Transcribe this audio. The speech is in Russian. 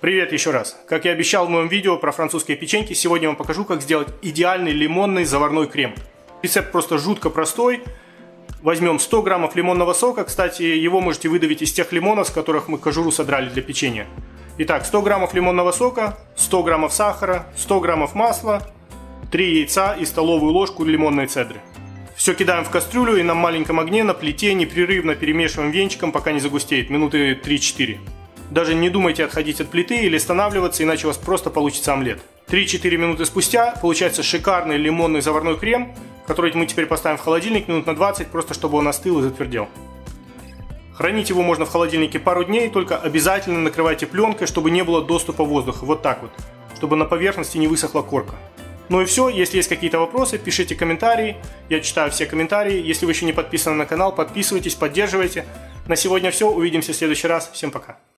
Привет еще раз. Как и обещал в моем видео про французские печеньки, сегодня я вам покажу, как сделать идеальный лимонный заварной крем. Рецепт просто жутко простой. Возьмем 100 граммов лимонного сока. Кстати, его можете выдавить из тех лимонов, с которых мы кожуру содрали для печенья. Итак, 100 граммов лимонного сока, 100 граммов сахара, 100 граммов масла, 3 яйца и столовую ложку лимонной цедры. Все кидаем в кастрюлю и на маленьком огне на плите непрерывно перемешиваем венчиком, пока не загустеет, минуты 3-4. Даже не думайте отходить от плиты или останавливаться, иначе у вас просто получится омлет. 3-4 минуты спустя получается шикарный лимонный заварной крем, который мы теперь поставим в холодильник минут на 20, просто чтобы он остыл и затвердел. Хранить его можно в холодильнике пару дней, только обязательно накрывайте пленкой, чтобы не было доступа воздуха, вот так вот, чтобы на поверхности не высохла корка. Ну и все, если есть какие-то вопросы, пишите комментарии, я читаю все комментарии, если вы еще не подписаны на канал, подписывайтесь, поддерживайте. На сегодня все, увидимся в следующий раз, всем пока.